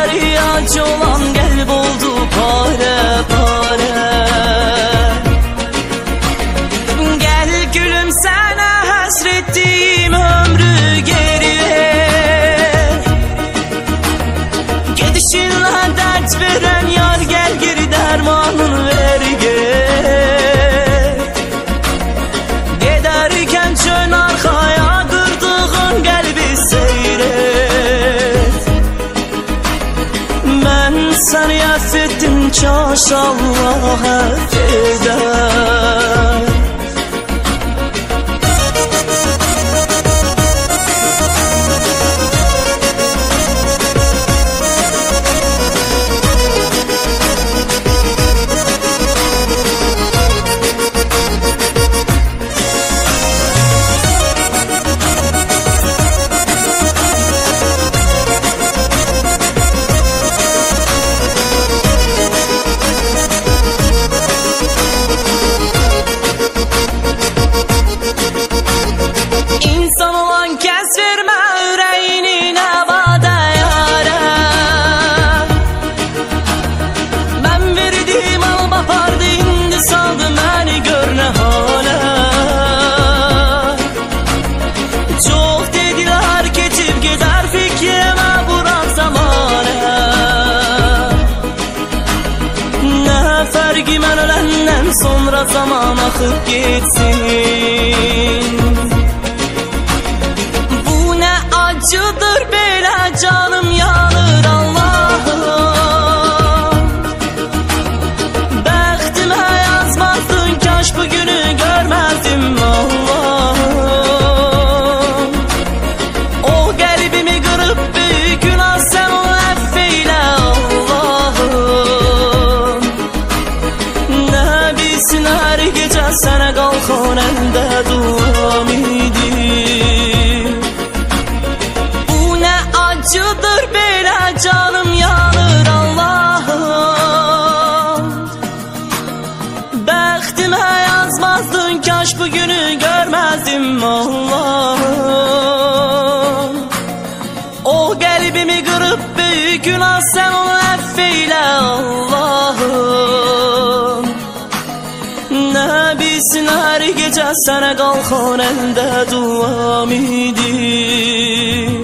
feryaç olan gelb oldu pare pare. Gel gülüm sana hasrettiğim ömrü geriye. Gidişinle dert veren yar gel geri dermanın inşallah affeder sonra zaman akıp gitsin. Bu ne acıdır belə canım yanır edir Bu ne acıdır belə canım yanır Allah'ım Bəxtimə yazmazdın kaş bugünü görməzdim Allah'ım O qəlbimi qırıb büyük günah sən onu əff eylə Allah'ım کجا سرگال خواننده دعا میدی.